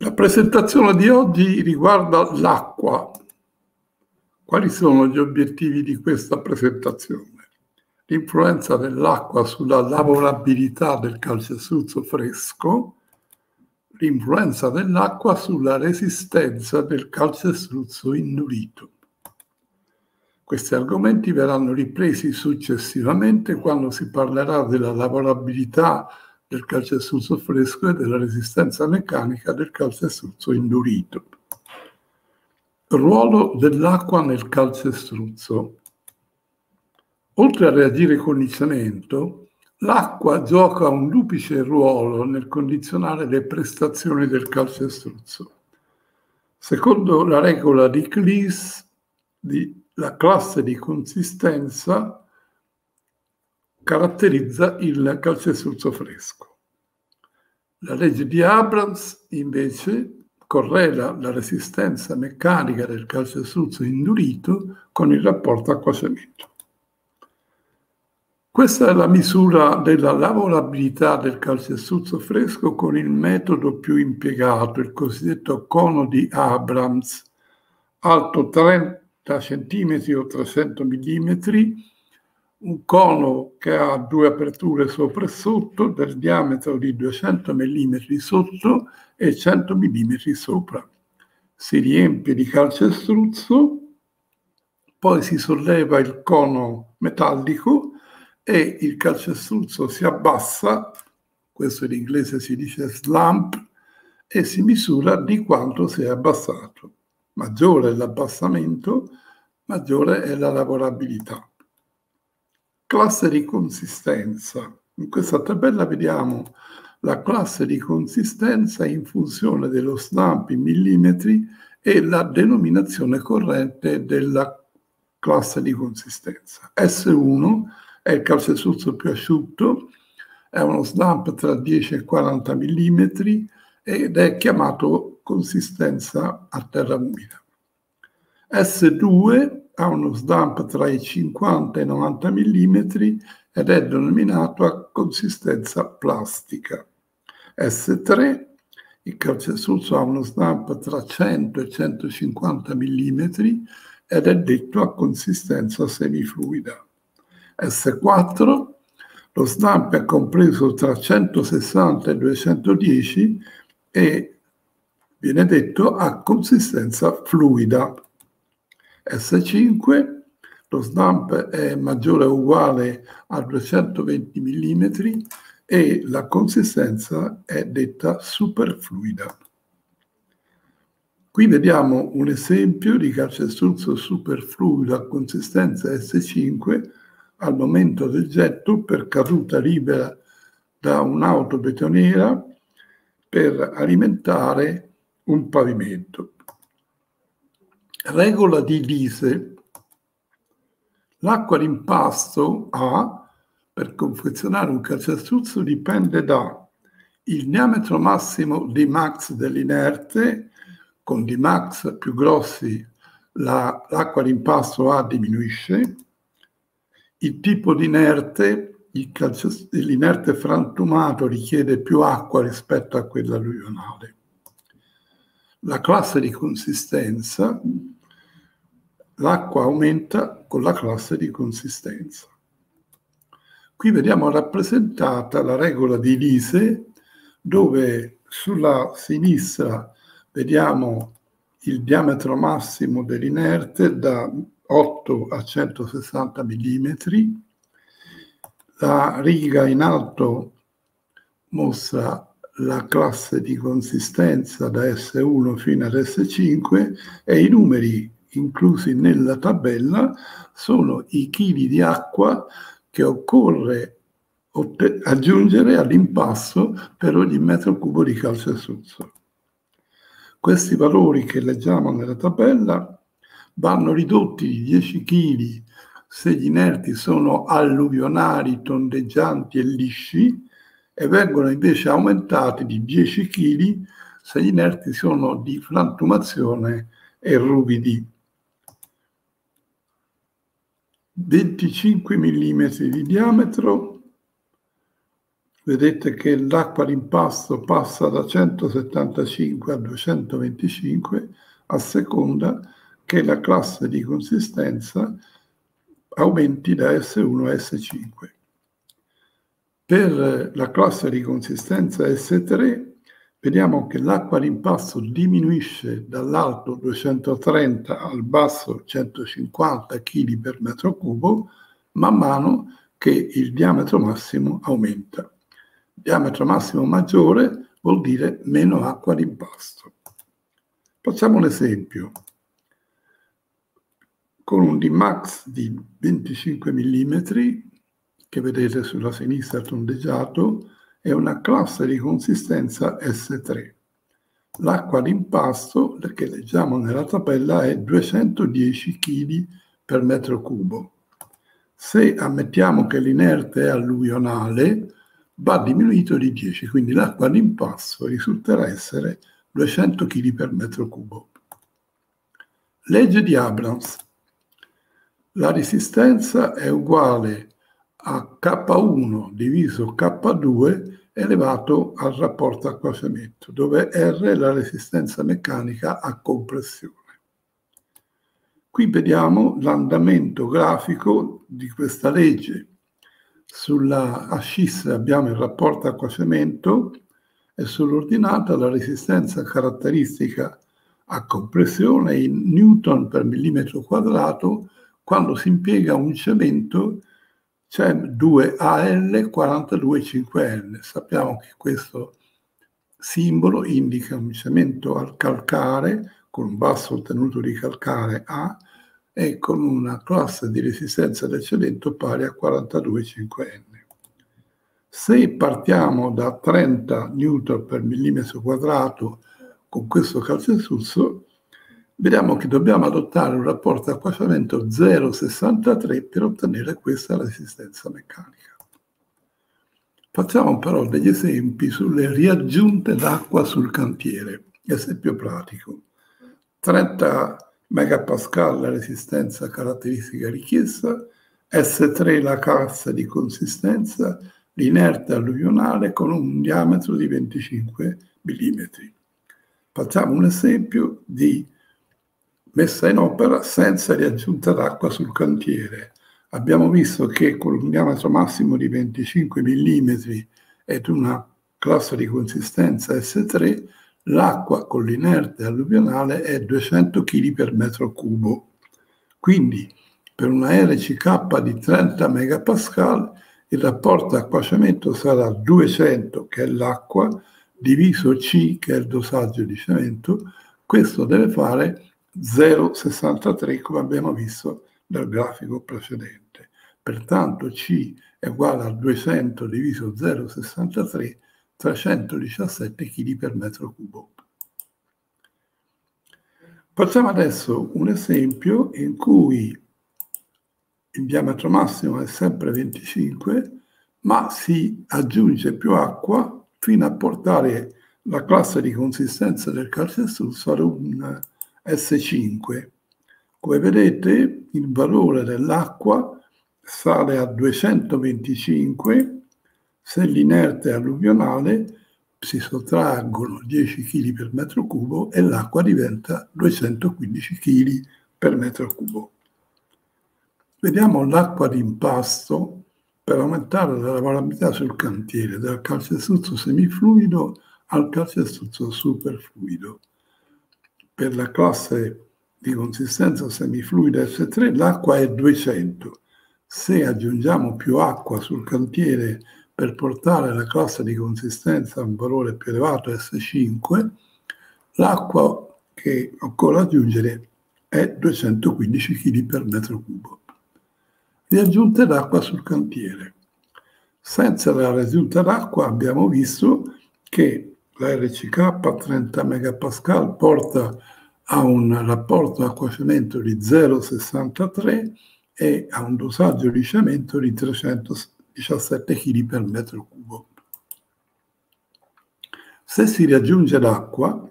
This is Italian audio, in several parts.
La presentazione di oggi riguarda l'acqua. Quali sono gli obiettivi di questa presentazione? L'influenza dell'acqua sulla lavorabilità del calcestruzzo fresco, l'influenza dell'acqua sulla resistenza del calcestruzzo indurito. Questi argomenti verranno ripresi successivamente quando si parlerà della lavorabilità del calcestruzzo fresco e della resistenza meccanica del calcestruzzo indurito. Ruolo dell'acqua nel calcestruzzo. Oltre a reagire con il cemento, l'acqua gioca un duplice ruolo nel condizionare le prestazioni del calcestruzzo. Secondo la regola di Cleese, la classe di consistenza caratterizza il calcestruzzo fresco. La legge di Abrams invece correla la resistenza meccanica del calcestruzzo indurito con il rapporto acqua-cemento. Questa è la misura della lavorabilità del calcestruzzo fresco con il metodo più impiegato, il cosiddetto cono di Abrams, alto 30 cm o 300 mm, un cono che ha due aperture sopra e sotto del diametro di 200 mm sotto e 100 mm sopra. Si riempie di calcestruzzo, poi si solleva il cono metallico e il calcestruzzo si abbassa, questo in inglese si dice slump, e si misura di quanto si è abbassato. Maggiore è l'abbassamento, maggiore è la lavorabilità. Classe di consistenza. In questa tabella vediamo la classe di consistenza in funzione dello stamp in millimetri e la denominazione corrente della classe di consistenza. S1 è il calcestruzzo più asciutto, è uno stamp tra 10 e 40 mm ed è chiamato consistenza a terra umida. S2 ha uno stamp tra i 50 e i 90 mm ed è denominato a consistenza plastica. S3, il calcestruzzo ha uno stamp tra 100 e 150 mm ed è detto a consistenza semifluida. S4, lo stamp è compreso tra 160 e 210 e viene detto a consistenza fluida. S5, lo stamp è maggiore o uguale a 220 mm e la consistenza è detta superfluida. Qui vediamo un esempio di calcestruzzo superfluido a consistenza S5 al momento del getto per caduta libera da un'auto betoniera per alimentare un pavimento. Regola di Lise. L'acqua d'impasto A per confezionare un calcestruzzo dipende da il diametro massimo di max dell'inerte, con di max più grossi la, l'acqua d'impasto A diminuisce, il tipo di inerte, l'inerte frantumato richiede più acqua rispetto a quella alluvionale. La classe di consistenza l'acqua aumenta con la classe di consistenza. Qui vediamo rappresentata la regola di Lise, dove sulla sinistra vediamo il diametro massimo dell'inerte da 8 a 160 mm, la riga in alto mostra la classe di consistenza da S1 fino ad S5 e i numeri inclusi nella tabella sono i chili di acqua che occorre aggiungere all'impasto per ogni metro cubo di calcestruzzo. Questi valori che leggiamo nella tabella vanno ridotti di 10 kg se gli inerti sono alluvionari, tondeggianti e lisci e vengono invece aumentati di 10 kg se gli inerti sono di frantumazione e ruvidi. 25 mm di diametro, vedete che l'acqua d'impasto passa da 175 a 225 a seconda che la classe di consistenza aumenti da S1 a S5. Per la classe di consistenza S3 vediamo che l'acqua d'impasto diminuisce dall'alto 230 al basso 150 kg per metro cubo man mano che il diametro massimo aumenta. Diametro massimo maggiore vuol dire meno acqua d'impasto. Facciamo un esempio. Con un Dmax di 25 mm, che vedete sulla sinistra tondeggiato, è una classe di consistenza S3. L'acqua d'impasto, che leggiamo nella tabella, è 210 kg per metro cubo. Se ammettiamo che l'inerte è alluvionale, va diminuito di 10, quindi l'acqua d'impasto risulterà essere 200 kg per metro cubo. Legge di Abrams. La resistenza è uguale a K1 diviso K2 elevato al rapporto acqua-cemento, dove R è la resistenza meccanica a compressione. Qui vediamo l'andamento grafico di questa legge. Sulla ascissa abbiamo il rapporto acqua-cemento e sull'ordinata la resistenza caratteristica a compressione in newton per millimetro quadrato quando si impiega un cemento CEM 2AL 425N. Sappiamo che questo simbolo indica un cemento al calcare con un basso ottenuto di calcare A e con una classe di resistenza del cemento pari a 42,5N. Se partiamo da 30 N per millimetro quadrato con questo calcestruzzo, vediamo che dobbiamo adottare un rapporto acquaciamento 0,63 per ottenere questa resistenza meccanica. Facciamo però degli esempi sulle riaggiunte d'acqua sul cantiere. Esempio pratico. 30 megapascal la resistenza caratteristica richiesta, S3 la cassa di consistenza, l'inerte alluvionale con un diametro di 25 mm. Facciamo un esempio di messa in opera senza riaggiunta d'acqua sul cantiere. Abbiamo visto che con un diametro massimo di 25 mm ed una classe di consistenza S3, l'acqua con l'inerte alluvionale è 200 kg per metro cubo. Quindi per una RCK di 30 megapascal il rapporto acqua-cemento sarà 200 che è l'acqua diviso C che è il dosaggio di cemento, questo deve fare 0,63 come abbiamo visto dal grafico precedente. Pertanto C è uguale a 200 diviso 0,63, 317 kg per metro cubo. Facciamo adesso un esempio in cui il diametro massimo è sempre 25, ma si aggiunge più acqua fino a portare la classe di consistenza del calcestruzzo ad un S5. Come vedete il valore dell'acqua sale a 225, se l'inerte alluvionale si sottraggono 10 kg per metro cubo e l'acqua diventa 215 kg per metro cubo. Vediamo l'acqua d'impasto per aumentare la lavorabilità sul cantiere dal calcestruzzo semifluido al calcestruzzo superfluido. Per la classe di consistenza semifluida S3 l'acqua è 200. Se aggiungiamo più acqua sul cantiere per portare la classe di consistenza a un valore più elevato S5, l'acqua che occorre aggiungere è 215 kg per metro cubo di aggiunte d'acqua sul cantiere. Senza la raggiunta d'acqua abbiamo visto che la RCK 30 megapascal porta a un rapporto acqua-cemento di 0,63 e a un dosaggio di cemento di 317 kg per metro cubo. Se si riaggiunge l'acqua,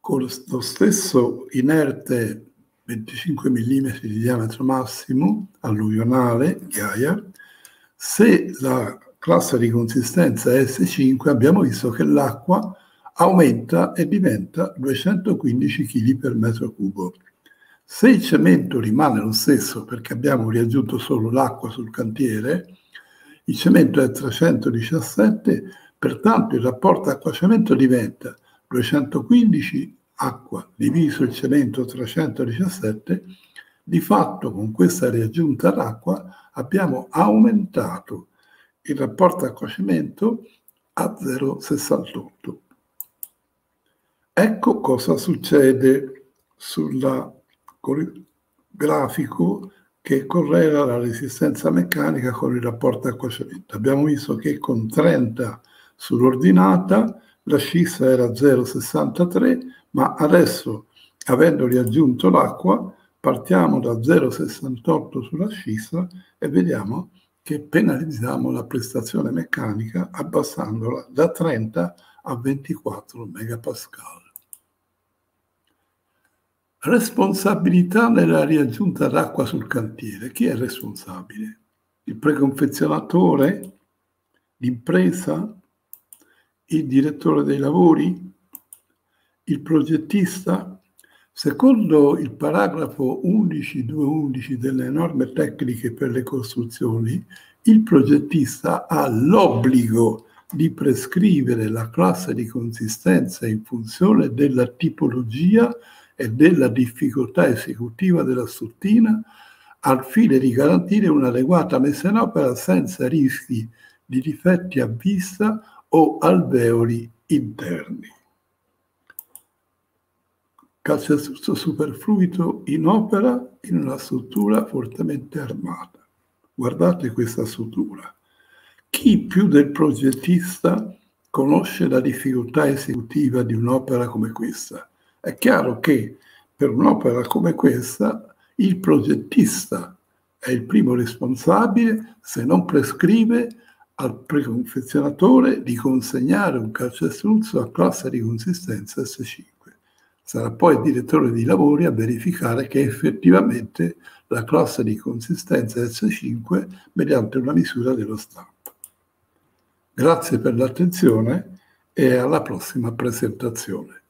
con lo stesso inerte 25 mm di diametro massimo, alluvionale, ghiaia, se la classe di consistenza S5 abbiamo visto che l'acqua aumenta e diventa 215 kg per metro cubo. Se il cemento rimane lo stesso perché abbiamo riaggiunto solo l'acqua sul cantiere, il cemento è 317, pertanto il rapporto acqua-cemento diventa 215 acqua diviso il cemento 317, di fatto con questa riaggiunta all'acqua abbiamo aumentato il rapporto acqua-cemento a 0,68. Ecco cosa succede sul grafico che correla la resistenza meccanica con il rapporto acqua-cemento. Abbiamo visto che con 30 sull'ordinata la scissa era 0,63, ma adesso, avendo riaggiunto l'acqua, partiamo da 0,68 sulla scissa e vediamo che penalizziamo la prestazione meccanica abbassandola da 30 a 24 megapascal. Responsabilità nella riaggiunta d'acqua sul cantiere. Chi è responsabile? Il preconfezionatore? L'impresa? Il direttore dei lavori? Il progettista? Secondo il paragrafo 11.211 delle norme tecniche per le costruzioni, il progettista ha l'obbligo di prescrivere la classe di consistenza in funzione della tipologia e della difficoltà esecutiva della struttina al fine di garantire un'adeguata messa in opera senza rischi di difetti a vista o alveoli interni. Calcestruzzo superfluido in opera in una struttura fortemente armata. Guardate questa struttura. Chi più del progettista conosce la difficoltà esecutiva di un'opera come questa? È chiaro che per un'opera come questa il progettista è il primo responsabile se non prescrive al preconfezionatore di consegnare un calcestruzzo a classe di consistenza S5. Sarà poi il direttore di lavori a verificare che effettivamente la classe di consistenza S5 mediante una misura dello stampo. Grazie per l'attenzione e alla prossima presentazione.